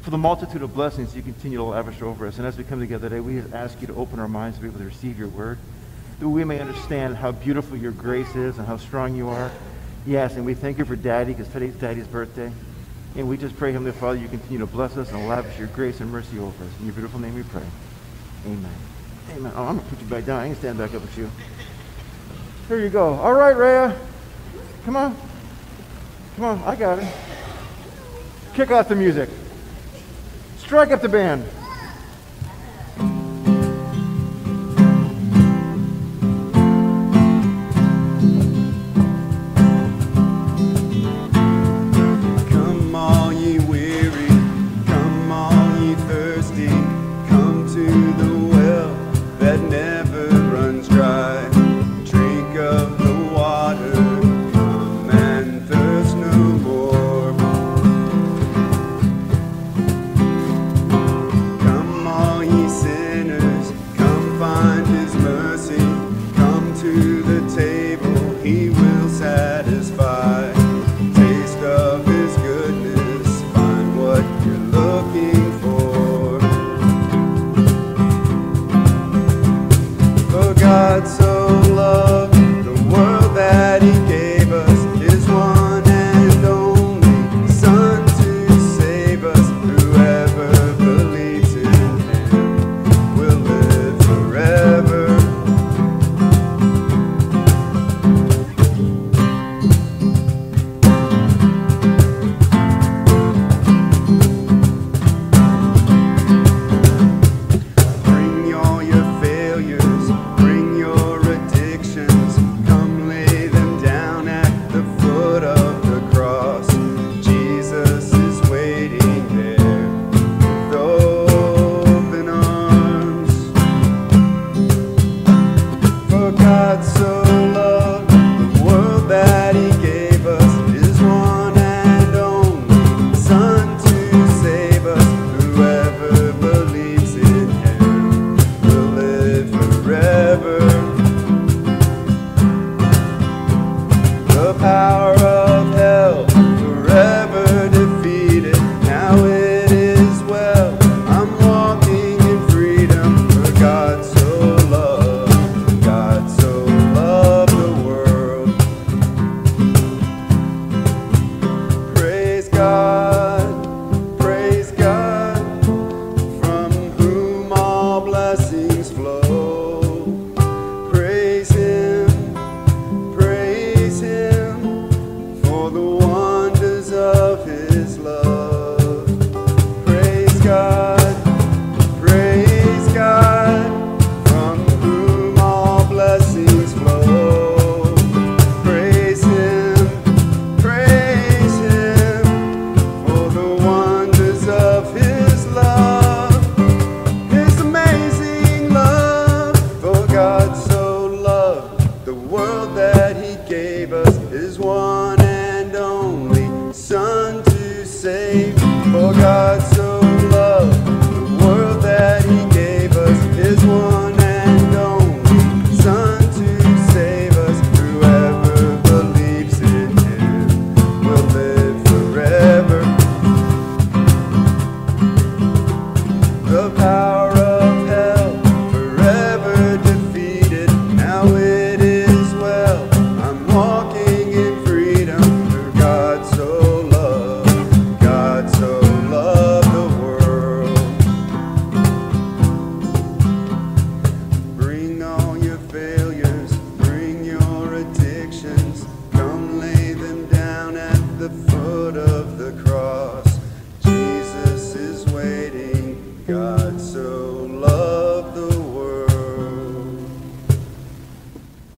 for the multitude of blessings you continue to lavish over us. And as we come together today, we ask you to open our minds to be able to receive your word, that we may understand how beautiful your grace is and how strong you are. Yes, and we thank you for Daddy, because today's Daddy's birthday. And we just pray, Heavenly Father, you continue to bless us and lavish your grace and mercy over us. In your beautiful name we pray. Amen. Amen. Oh, I'm going to put you back down. I can stand back up with you. Here you go. All right, Raya. Come on. Come on. I got it. Kick off the music. Strike up the band. mercy come to